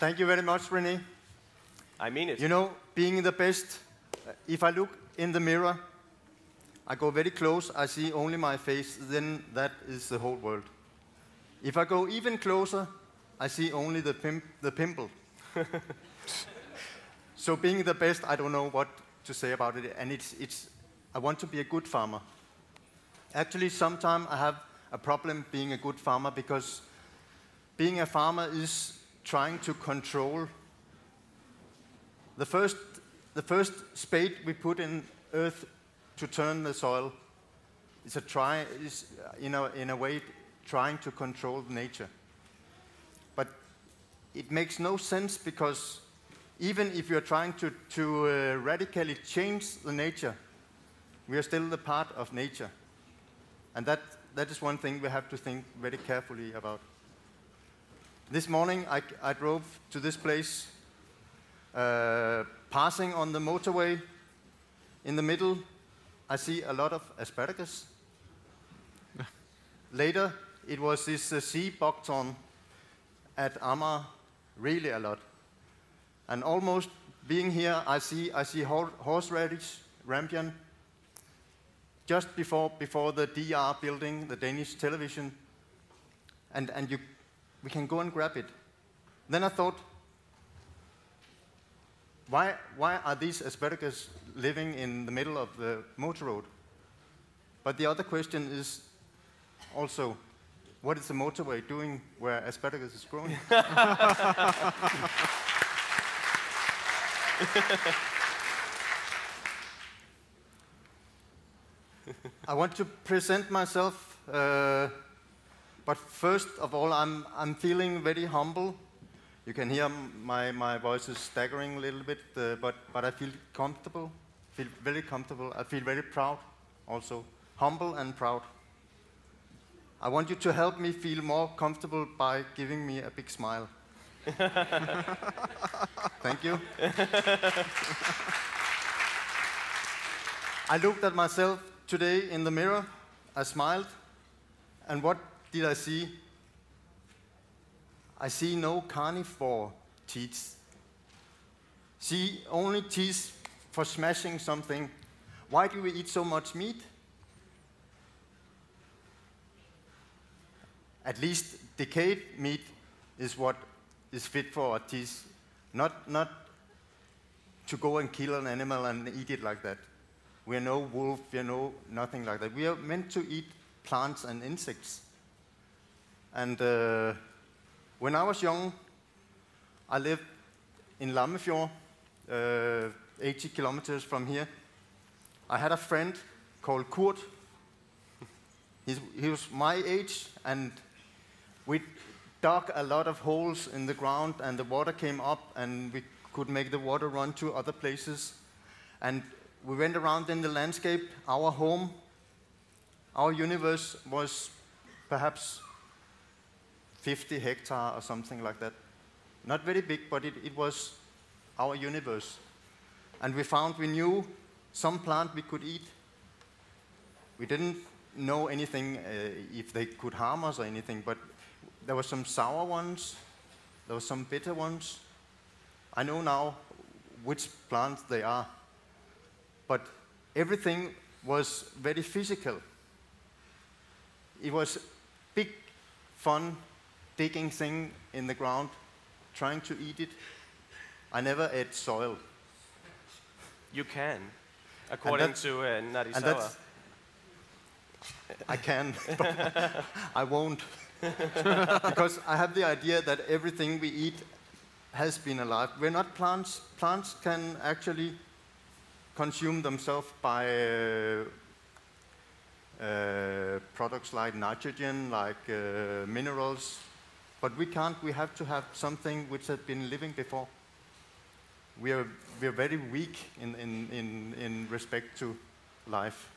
Thank you very much, Rene. I mean it. You know, being the best, uh, if I look in the mirror, I go very close, I see only my face, then that is the whole world. If I go even closer, I see only the, pimp, the pimple. so being the best, I don't know what to say about it, and it's, it's, I want to be a good farmer. Actually, sometimes I have a problem being a good farmer because being a farmer is trying to control the first, the first spade we put in earth to turn the soil is a try is in a, in a way trying to control nature. But it makes no sense because even if you're trying to, to uh, radically change the nature, we are still the part of nature. And that, that is one thing we have to think very carefully about. This morning I, I drove to this place, uh, passing on the motorway. In the middle, I see a lot of asparagus. Later, it was this uh, sea buckthorn at Amager, really a lot. And almost being here, I see, I see hor- horseradish, rampion. Just before, before the DR building, the Danish television, and, and you, we can go and grab it. Then I thought, why, why are these asparagus living in the middle of the motor road? But the other question is also, what is the motorway doing where asparagus is growing? I want to present myself, uh, but first of all, I'm, I'm feeling very humble. You can hear my, my voice is staggering a little bit, uh, but, but I feel comfortable, feel very comfortable. I feel very proud also, humble and proud. I want you to help me feel more comfortable by giving me a big smile. Thank you. I looked at myself today in the mirror, I smiled, and what did I see? I see no carnivore teeth. See only teeth for smashing something. Why do we eat so much meat? At least decayed meat is what is fit for our teeth, not, not to go and kill an animal and eat it like that. We are no wolf, we are no nothing like that. We are meant to eat plants and insects. And uh, when I was young, I lived in Lammefjord, uh, 80 kilometers from here. I had a friend called Kurt. He's, he was my age, and we dug a lot of holes in the ground, and the water came up, and we could make the water run to other places. And we went around in the landscape. Our home, our universe was perhaps 50 hectare or something like that. Not very big, but it, it was our universe. And we found we knew some plant we could eat. We didn't know anything uh, if they could harm us or anything, but there were some sour ones, there were some bitter ones. I know now which plants they are. But everything was very physical. It was big fun digging thing in the ground, trying to eat it. I never ate soil. You can, according to uh, that's I can, but I won't. because I have the idea that everything we eat has been alive. We're not plants. Plants can actually consume themselves by uh, uh, products like nitrogen, like uh, minerals, but we can't. We have to have something which has been living before. We are, we are very weak in, in, in, in respect to life.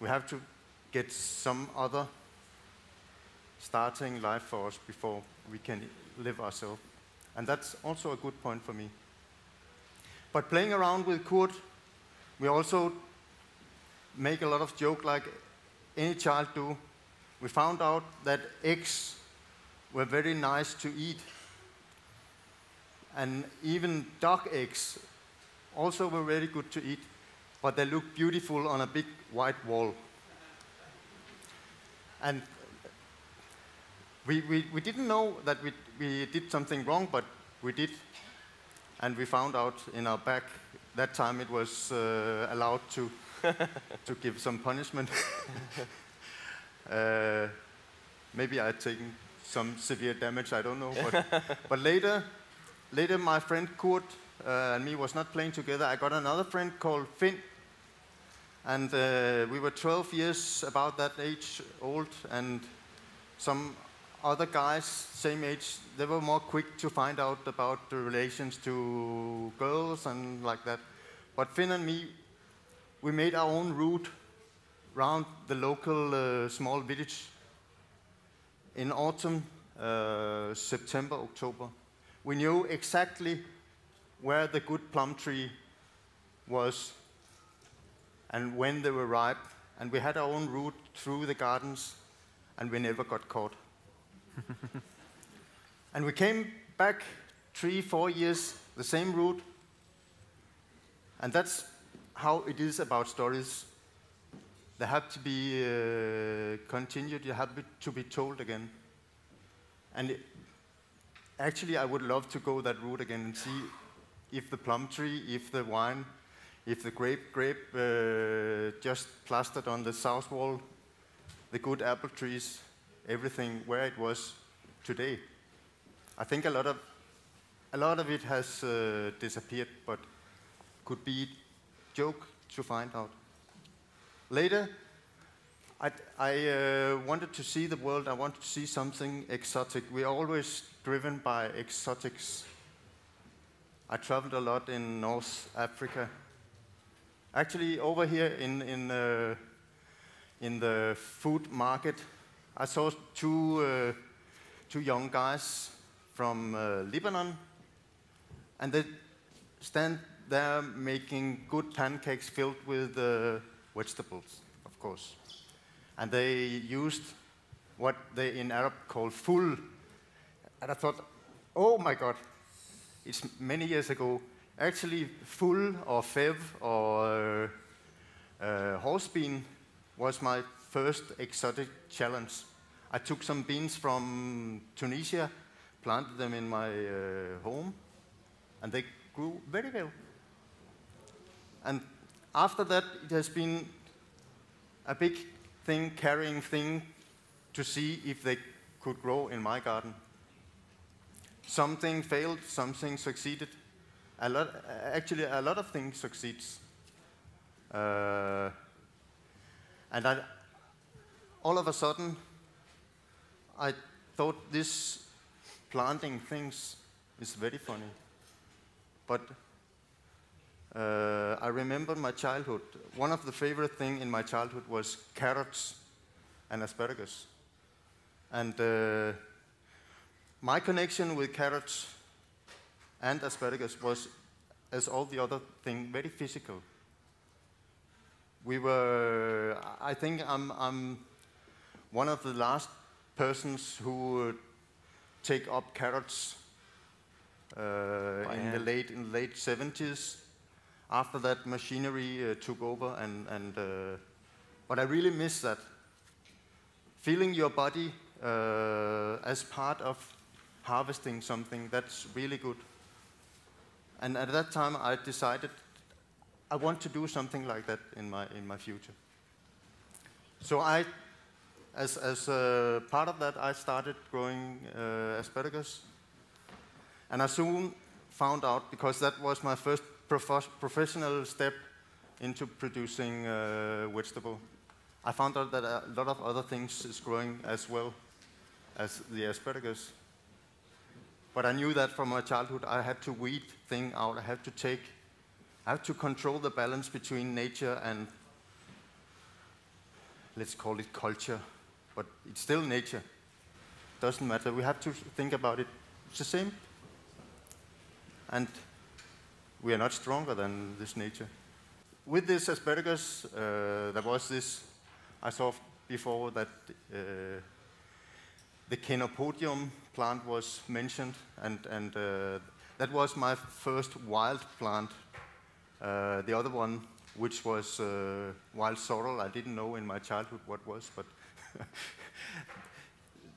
We have to get some other starting life for us before we can live ourselves. And that's also a good point for me. But playing around with Kurt, we also make a lot of joke like any child do. We found out that eggs were very nice to eat. and even duck eggs also were very good to eat, but they looked beautiful on a big white wall. And we, we, we didn't know that we, we did something wrong, but we did. And we found out in our back, that time it was uh, allowed to, to give some punishment. uh, maybe I had taken some severe damage, I don't know. But, but later, later my friend Kurt uh, and me was not playing together. I got another friend called Finn. And uh, we were 12 years about that age old, and some other guys, same age, they were more quick to find out about the relations to girls and like that. But Finn and me, we made our own route around the local uh, small village in autumn, uh, September, October. We knew exactly where the good plum tree was and when they were ripe, and we had our own route through the gardens, and we never got caught. and we came back three, four years, the same route. And that's how it is about stories. They have to be uh, continued, you have to be told again. And it, actually, I would love to go that route again and see if the plum tree, if the wine, if the grape, grape uh, just plastered on the south wall, the good apple trees, everything where it was today. I think a lot of, a lot of it has uh, disappeared, but could be joke to find out. Later, I, I uh, wanted to see the world. I wanted to see something exotic. We're always driven by exotics. I traveled a lot in North Africa. Actually, over here in, in, uh, in the food market, I saw two, uh, two young guys from uh, Lebanon, and they stand there making good pancakes filled with uh, vegetables, of course. And they used what they in Arab call full. And I thought, oh my God, it's many years ago. Actually, full or fev or uh, horse bean was my first exotic challenge. I took some beans from Tunisia, planted them in my uh, home, and they grew very well. And after that, it has been a big thing, carrying thing, to see if they could grow in my garden. Something failed, something succeeded. A lot, actually, a lot of things succeeds. Uh, and I, all of a sudden, I thought this planting things is very funny. But uh, I remember my childhood. One of the favorite things in my childhood was carrots and asparagus. And uh, my connection with carrots and asparagus was, as all the other things, very physical. We were, I think I'm, I'm one of the last persons who would take up carrots uh, in, the late, in the late 70s. After that, machinery uh, took over, and, and uh, but I really miss that. Feeling your body uh, as part of harvesting something, that's really good. And at that time, I decided I want to do something like that in my, in my future. So I as, as a part of that, I started growing uh, asparagus. And I soon found out, because that was my first prof professional step into producing uh, vegetable, I found out that a lot of other things is growing as well as the asparagus. But I knew that from my childhood, I had to weed thing out. I had to take, I had to control the balance between nature and, let's call it culture but it's still nature. Doesn't matter. We have to think about it. It's the same. And we are not stronger than this nature. With this asparagus, uh, there was this, I saw before that uh, the Conopodium plant was mentioned, and, and uh, that was my first wild plant. Uh, the other one, which was uh, wild sorrel, I didn't know in my childhood what was, but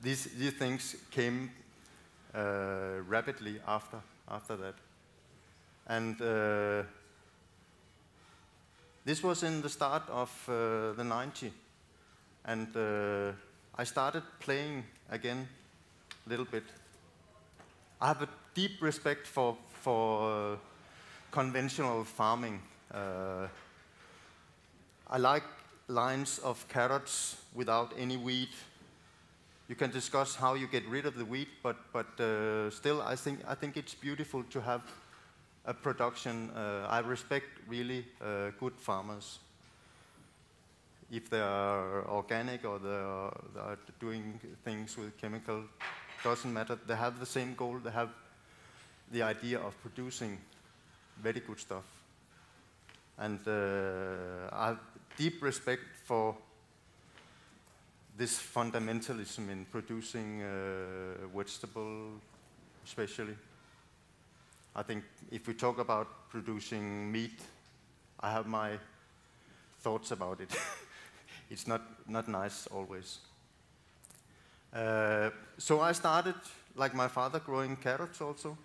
these, these things came uh, rapidly after, after that. And uh, this was in the start of uh, the 90s. And uh, I started playing again a little bit. I have a deep respect for, for uh, conventional farming. Uh, I like lines of carrots without any weed. You can discuss how you get rid of the weed, but, but uh, still, I think, I think it's beautiful to have production. Uh, I respect really uh, good farmers. If they are organic or they are, they are doing things with chemical, doesn't matter. They have the same goal. They have the idea of producing very good stuff. And uh, I have deep respect for this fundamentalism in producing uh, vegetable, especially. I think if we talk about producing meat, I have my thoughts about it. it's not, not nice always. Uh, so I started, like my father, growing carrots also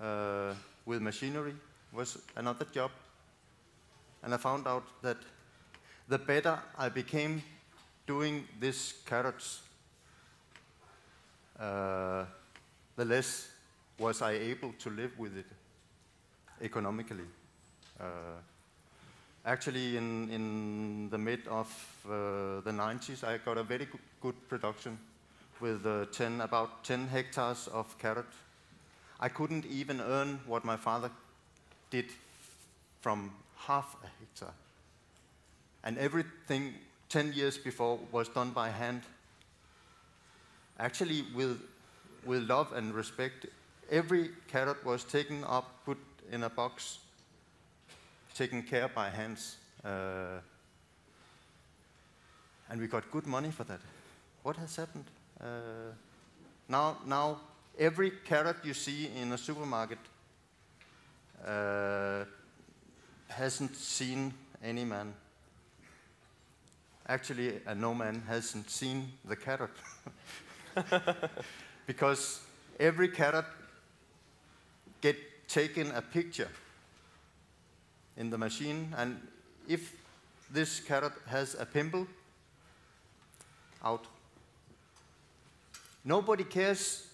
uh, with machinery was another job. And I found out that the better I became doing these carrots, uh, the less was I able to live with it economically. Uh, actually, in, in the mid of uh, the 90s, I got a very good, production with uh, 10, about 10 hectares of carrot. I couldn't even earn what my father did from half a hectare. And everything 10 years before was done by hand. Actually, with, with love and respect, Every carrot was taken up, put in a box, taken care by hands. Uh, and we got good money for that. What has happened? Uh, now, now, every carrot you see in a supermarket uh, hasn't seen any man. Actually, no man hasn't seen the carrot. because every carrot get taken a picture in the machine, and if this carrot has a pimple, out. Nobody cares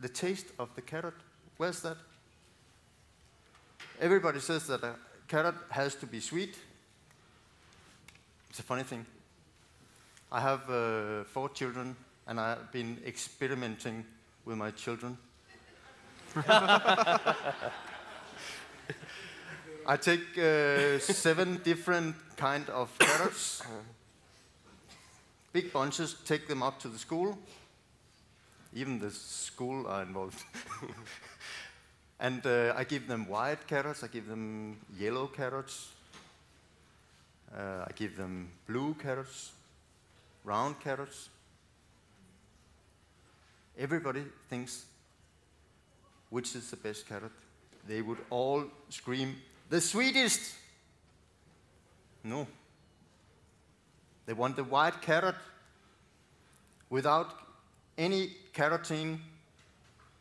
the taste of the carrot. Where's that? Everybody says that a carrot has to be sweet. It's a funny thing. I have uh, four children, and I've been experimenting with my children I take uh, seven different kind of carrots, big bunches, take them up to the school. Even the school are involved. and uh, I give them white carrots, I give them yellow carrots, uh, I give them blue carrots, round carrots. Everybody thinks which is the best carrot? They would all scream, the sweetest! No. They want the white carrot without any carotene,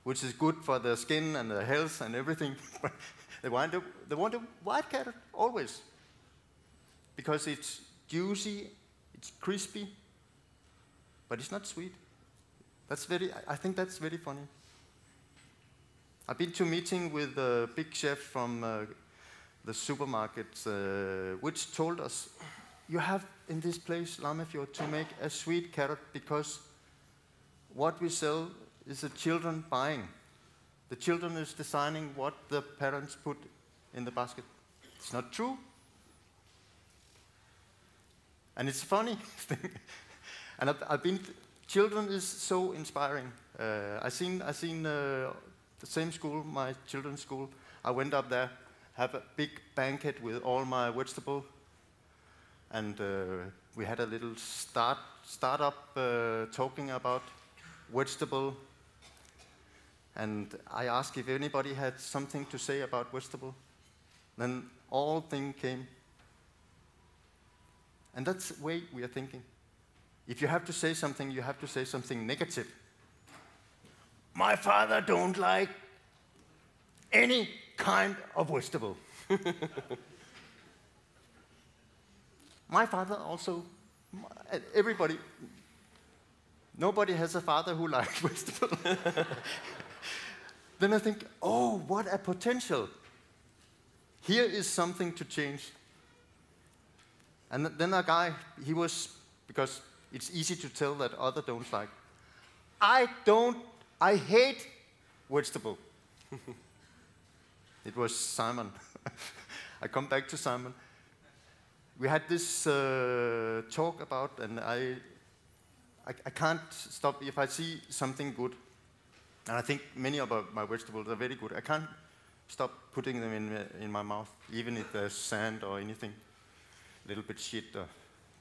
which is good for the skin and the health and everything. they, want a, they want a white carrot always because it's juicy, it's crispy, but it's not sweet. That's very, I think that's very funny. I've been to a meeting with a big chef from uh, the supermarket, uh, which told us, you have in this place, Lammefjord, to make a sweet carrot because what we sell is the children buying. The children is designing what the parents put in the basket. It's not true. And it's funny thing. and I've, I've, been, children is so inspiring. Uh, I've seen, I've seen uh, the same school, my children's school. I went up there, have a big banquet with all my vegetable, and uh, we had a little start startup uh, talking about vegetable. and I asked if anybody had something to say about vegetable. Then all thing came. And that's the way we are thinking. If you have to say something, you have to say something negative. My father don't like any kind of vegetable. My father also, everybody, nobody has a father who likes vegetable. then I think, oh, what a potential. Here is something to change. And then a guy, he was, because it's easy to tell that other don't like. I don't, I hate vegetable. it was Simon. I come back to Simon. We had this uh, talk about, and I, I, I, can't stop if I see something good. And I think many of my vegetables are very good. I can't stop putting them in, in my mouth, even if there's sand or anything. A little bit shit, uh,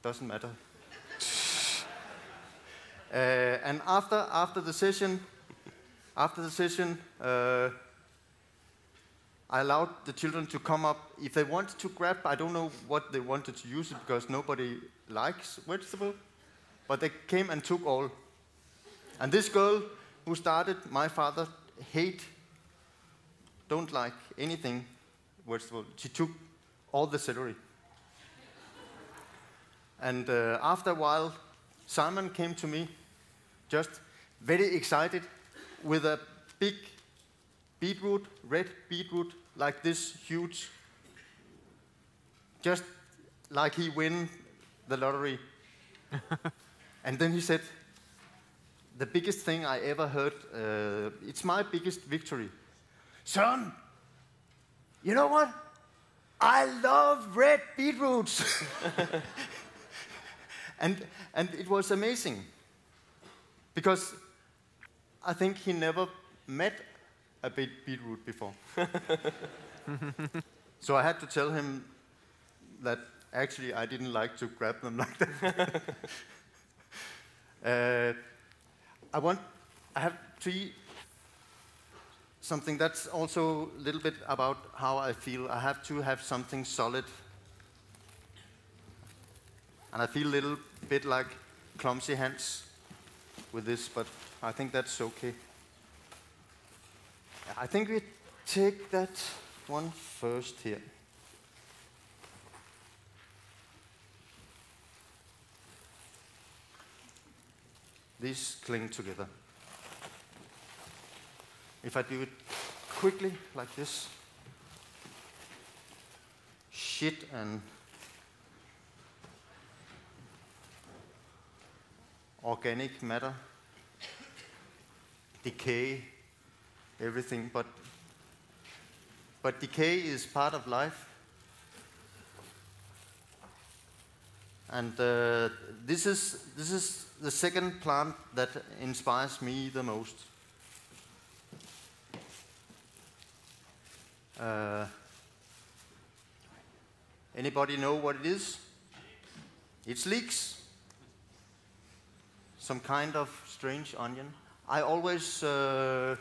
doesn't matter. uh, and after, after the session, after the session, uh, I allowed the children to come up. If they wanted to grab, I don't know what they wanted to use it because nobody likes vegetable, but they came and took all. And this girl who started, my father, hate, don't like anything vegetable. She took all the celery. and uh, after a while, Simon came to me, just very excited, with a big beetroot, red beetroot like this huge, just like he win the lottery. and then he said, the biggest thing I ever heard, uh, it's my biggest victory. Son, you know what? I love red beetroots. and, and it was amazing because I think he never met a bit beetroot before. so I had to tell him that actually I didn't like to grab them like that. uh, I want, I have three, something that's also a little bit about how I feel. I have to have something solid. And I feel a little bit like clumsy hands with this, but I think that's okay. I think we take that one first here. These cling together. If I do it quickly, like this, shit and organic matter, decay, everything, but, but decay is part of life. And uh, this, is, this is the second plant that inspires me the most. Uh, anybody know what it is? It's leeks. Some kind of strange onion. I always uh,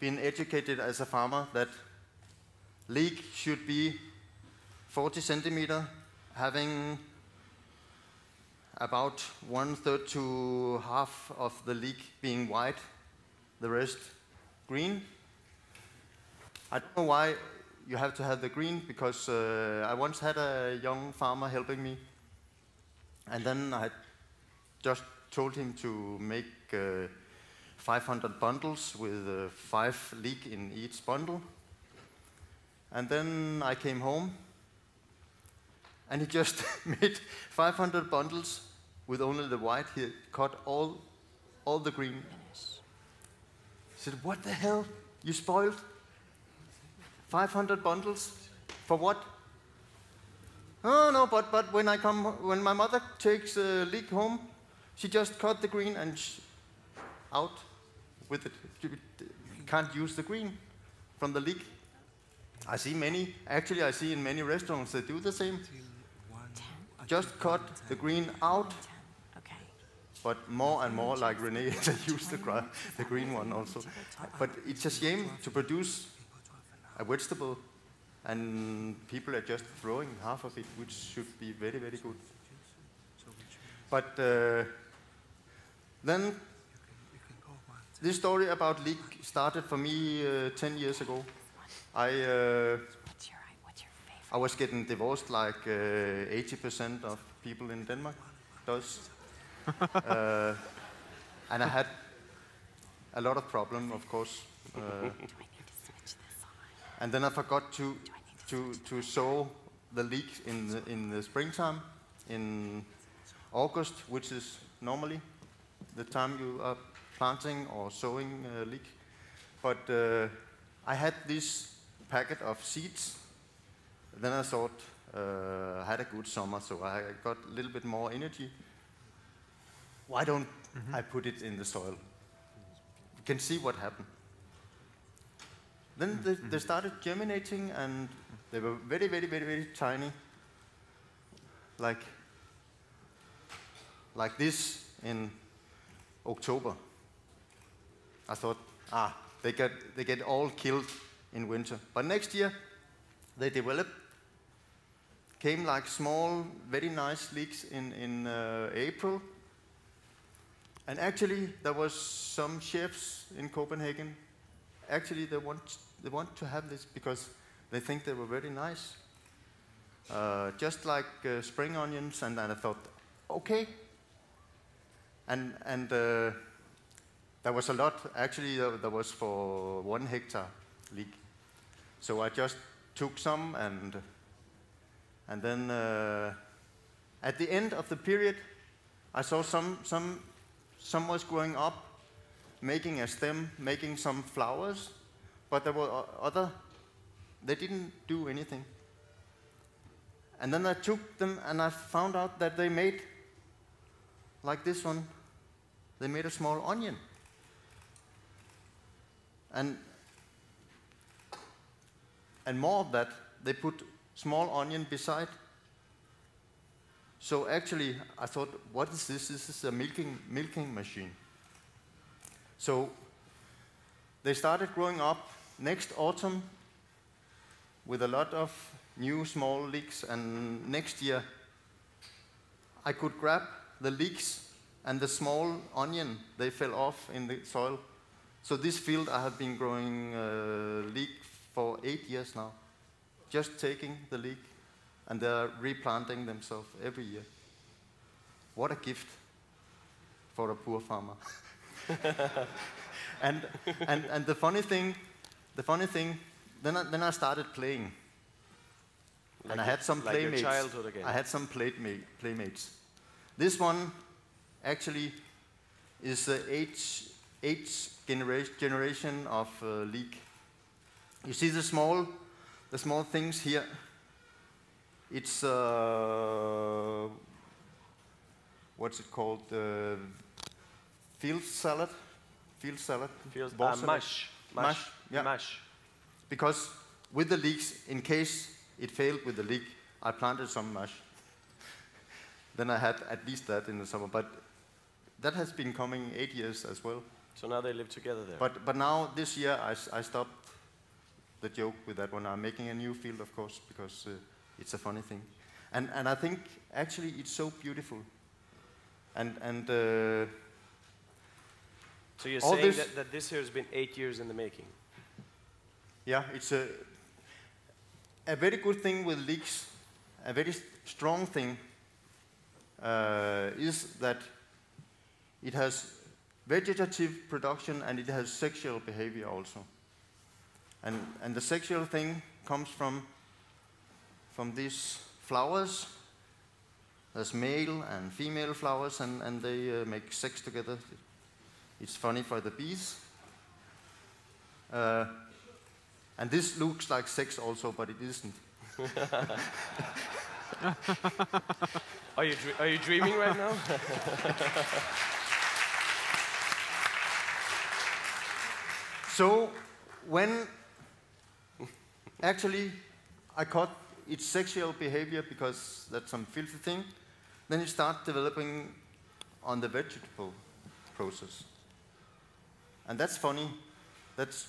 been educated as a farmer that leek should be 40 centimeter, having about one third to half of the leek being white, the rest green. I don't know why you have to have the green because uh, I once had a young farmer helping me, and then I just told him to make. Uh, 500 bundles with uh, five leek in each bundle. And then I came home and he just made 500 bundles with only the white. He cut all, all the green. He said, What the hell? You spoiled 500 bundles? For what? Oh, no, but, but when I come, when my mother takes a leek home, she just cut the green and out with it. You can't use the green from the leek. I see many, actually I see in many restaurants they do the same. Just cut the green out. Okay. but more and more like Rene, they use the, the green one also. But it's a shame to produce a vegetable and people are just throwing half of it, which should be very, very good. But uh, then this story about leek started for me uh, 10 years ago. I, uh, What's your, what's your favorite? I was getting divorced like uh, 80% of people in Denmark does. uh, and I had a lot of problem, of course. Uh, Do I need to switch this on? and then I forgot to, to, to sow the leek in the, in the springtime, in August, which is normally the time you are planting or sowing uh, leek. But uh, I had this packet of seeds. Then I thought uh, I had a good summer, so I got a little bit more energy. Why don't I put it in the soil? You can see what happened. Then they, they started germinating and they were very, very, very, very tiny. Like, like this in October. I thought, ah, they get, they get all killed in winter. But next year, they developed, came like small, very nice leeks in, in uh, April. And actually, there was some chefs in Copenhagen. Actually, they want, they want to have this because they think they were very nice. Uh, just like uh, spring onions, and then I thought, okay. And, and uh, there was a lot, actually, there, there was for one hectare leek. So I just took some, and, and then uh, at the end of the period, I saw some, some, some was growing up, making a stem, making some flowers, but there were other, they didn't do anything. And then I took them and I found out that they made, like this one, they made a small onion. And, and more of that, they put small onion beside. So actually, I thought, what is this? This is a milking, milking machine. So they started growing up next autumn with a lot of new small leeks, and next year I could grab the leeks and the small onion, they fell off in the soil. So this field I have been growing uh, leek for eight years now, just taking the leek and they're replanting themselves every year. What a gift for a poor farmer. and, and, and the funny thing, the funny thing, then I, then I started playing. Like and I had some like playmates. I had some playmate, playmates. This one actually is the eighth, eighth genera- generation of uh, leek. You see the small, the small things here. It's uh, what's it called? Uh, field salad. Field salad. field, uh, salad. mâche. Mâche. Mâche, yeah. Mâche. Because with the leeks, in case it failed with the leek, I planted some mâche. Then I had at least that in the summer. But that has been coming eight years as well. So now they live together there. But, but now, this year, I stopped the joke with that one. I'm making a new field, of course, because uh, it's a funny thing. And, and I think actually it's so beautiful. And, and uh, so you're saying this- that, that this year has been eight years in the making. Yeah, it's a, a very good thing with leeks, a very strong thing, uh, is that it has vegetative production and it has sexual behavior also. And, and the sexual thing comes from, from these flowers. There's male and female flowers, and, and they uh, make sex together. It's funny for the bees. Uh, and this looks like sex also, but it isn't. Are you, are you dreaming right now? So when actually I caught its sexual behavior because that's some filthy thing, then it starts developing on the vegetable process. And that's funny. That's,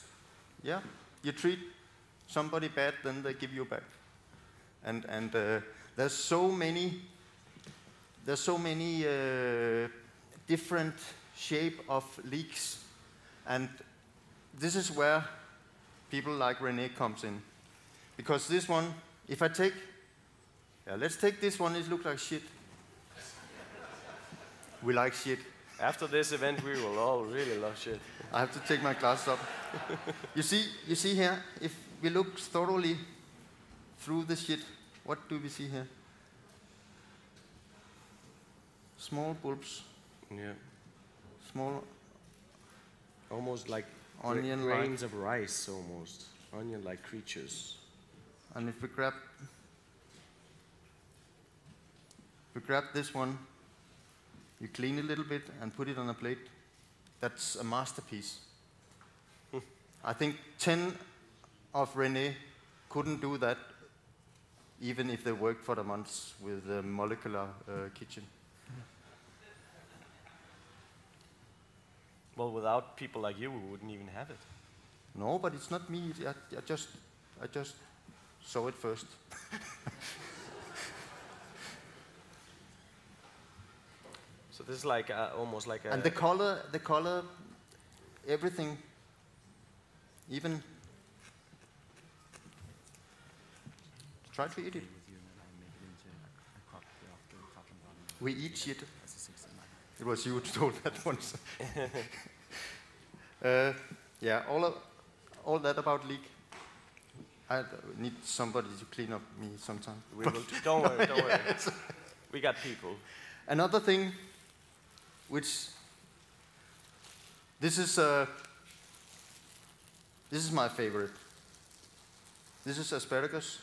yeah, you treat somebody bad, then they give you back. And, and uh, there's so many, there's so many uh, different shape of leeks, And this is where people like Rene comes in. Because this one, if I take, yeah, let's take this one, it looks like shit. we like shit. After this event, we will all really love shit. I have to take my glasses off. you see, you see here, if we look thoroughly through the shit, what do we see here? Small bulbs, Yeah. small Almost like Onion like- grains of rice, almost. Onion like creatures. And if we grab, we grab this one, you clean it a little bit and put it on a plate. That's a masterpiece. I think 10 of Rene couldn't do that, even if they worked for the months with the molecular uh, kitchen. Well, without people like you, we wouldn't even have it. No, but it's not me. I, I just, I just saw it first. So this is like uh, almost like a. And the color, the color, everything, even. Try to eat it. We eat shit. It was you who told that once. uh, yeah, all, of, all that about leek. I need somebody to clean up me sometime. we will, don't worry, don't worry. We got people. Another thing, which this is uh, this is my favorite. This is asparagus.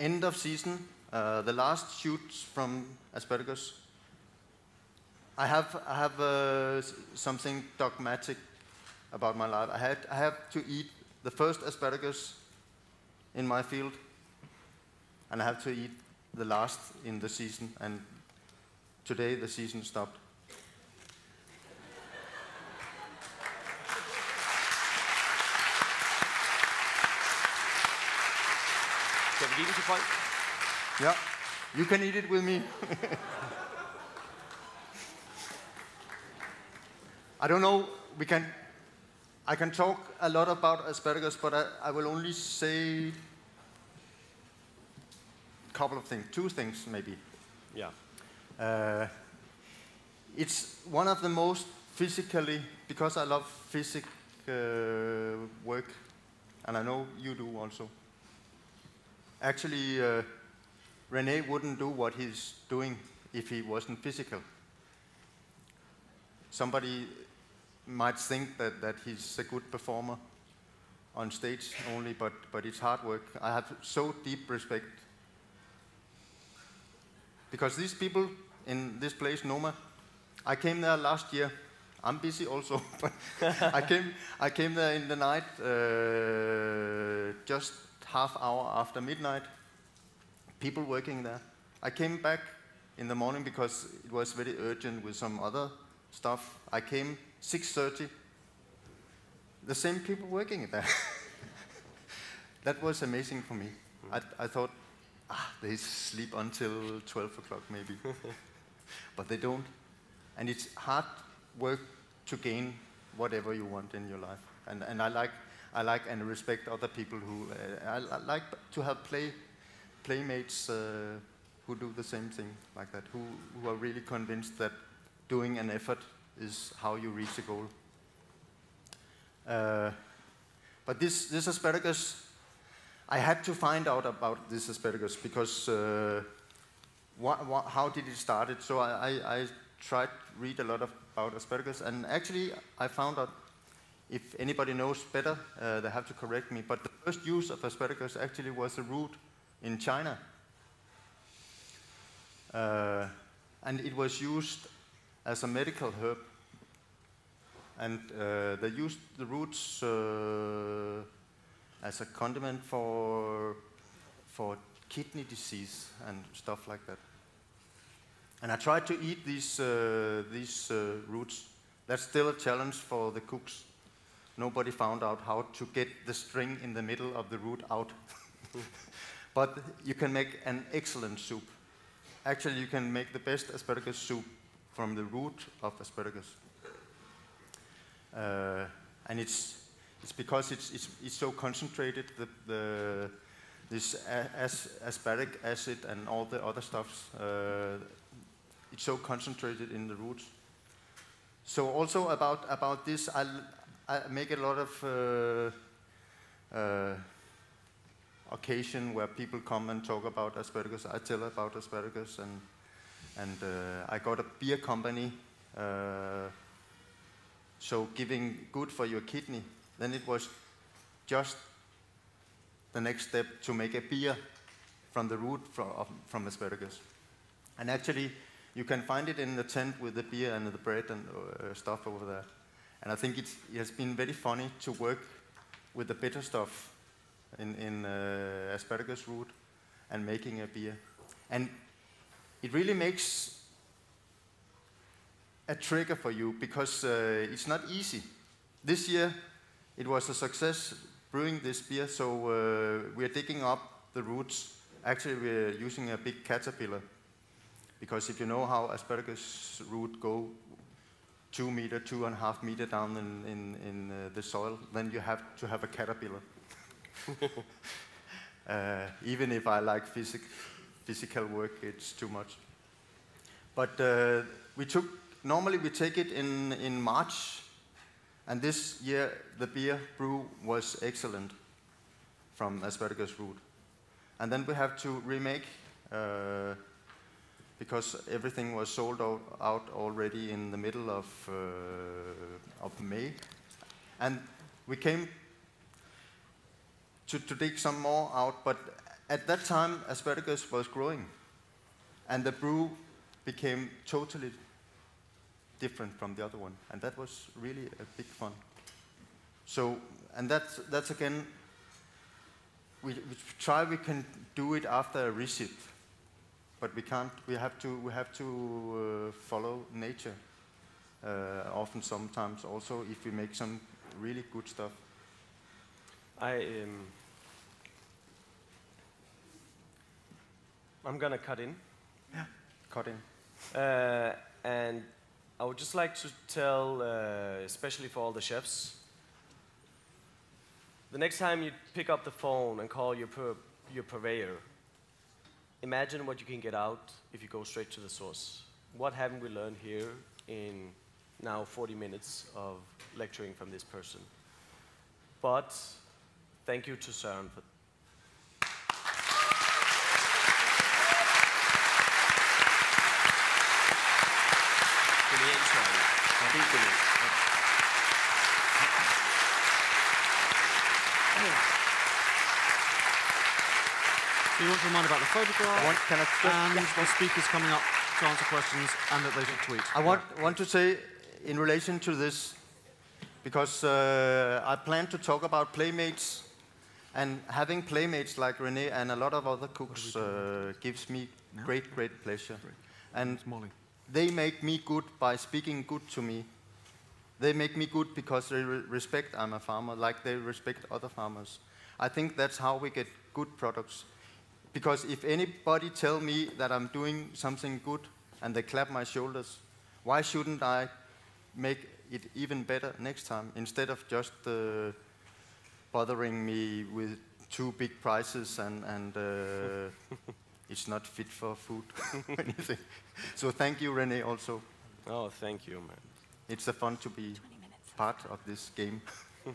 End of season, uh, the last shoots from asparagus. I have I have uh, something dogmatic about my life. I had I have to eat the first asparagus in my field, and I have to eat the last in the season. And today the season stopped. Skal vi give til folk? Yeah, you can eat it with me. I don't know. We can. I can talk a lot about asparagus, but I, I will only say a couple of things. Two things, maybe. Yeah. Uh, it's one of the most physically, because I love physic uh, work, and I know you do also. Actually, uh, Rene wouldn't do what he's doing if he wasn't physical. Somebody might think that, that he's a good performer on stage only, but, but it's hard work. I have so deep respect because these people in this place, Noma, I came there last year. I'm busy also, but I came I came there in the night, uh, just half hour after midnight. People working there. I came back in the morning because it was very urgent with some other stuff. I came 6:30. The same people working there. that was amazing for me. I, I thought, ah, they sleep until 12 o'clock maybe. but they don't. And it's hard work to gain whatever you want in your life. And, and I, like, I like and respect other people who, uh, I, I like to have play, playmates uh, who do the same thing like that, who, who are really convinced that doing an effort is how you reach a goal. Uh, but this, this asparagus, I had to find out about this asparagus because uh, wha- wha- how did it start? It? So I, I, I tried to read a lot of, about asparagus, and actually I found out. If anybody knows better, uh, they have to correct me. But the first use of asparagus actually was a root in China, uh, and it was used as a medical herb. And uh, they used the roots uh, as a condiment for, for kidney disease and stuff like that. And I tried to eat these, uh, these uh, roots. That's still a challenge for the cooks. Nobody found out how to get the string in the middle of the root out. but you can make an excellent soup. Actually, you can make the best asparagus soup from the root of asparagus. Uh, and it's, it's because it's, it's, it's so concentrated, the, the, this as, aspartic acid and all the other stuffs, uh, it's so concentrated in the roots. So also about, about this, i I make a lot of uh, uh, occasion where people come and talk about asparagus. I tell about asparagus, and and uh, I got a beer company. Uh, so giving good for your kidney. Then it was just the next step to make a beer from the root from, from asparagus. And actually, you can find it in the tent with the beer and the bread and uh, stuff over there. And I think it has been very funny to work with the bitter stuff in, in uh, asparagus root and making a beer. And it really makes a trigger for you because uh, it's not easy. This year, it was a success brewing this beer, so uh, we're digging up the roots. Actually, we're using a big caterpillar because if you know how asparagus root go two meter, two and a half meter down in, in, in uh, the soil, then you have to have a caterpillar. uh, even if I like physic, physical work, it's too much. But uh, we took, normally we take it in, in March, and this year the beer brew was excellent from asparagus root. And then we have to remake uh, because everything was sold out, already in the middle of, uh, of May. And we came to, to dig some more out, but at that time, asparagus was growing. And the brew became totally different from the other one. And that was really a big fun. So, and that's, that's again, we, we try we can do it after a receipt but we can't. We have to. We have to uh, follow nature. Uh, often, sometimes, also, if we make some really good stuff. I um, I'm gonna cut in. Yeah, cut in. Uh, and I would just like to tell, uh, especially for all the chefs, the next time you pick up the phone and call your pur your purveyor imagine what you can get out if you go straight to the source. What haven't we learned here in now 40 minutes of lecturing from this person? But thank you to Søren for Yeah. So you want to remind about the photograph want, can I and yeah. the speakers coming up to answer questions and that they should tweet. I want, yeah. want to say in relation to this, because uh, I plan to talk about playmates and having playmates like René and a lot of other cooks uh, gives me great, great pleasure. And they make me good by speaking good to me. They make me good because they re respect I'm a farmer, like they respect other farmers. I think that's how we get good products. Because if anybody tell me that I'm doing something good and they clap my shoulders, why shouldn't I make it even better next time instead of just uh, bothering me with two big prices and, and uh, it's not fit for food or anything. So thank you, René, also. Oh, thank you, man. It's a fun to be part of this game.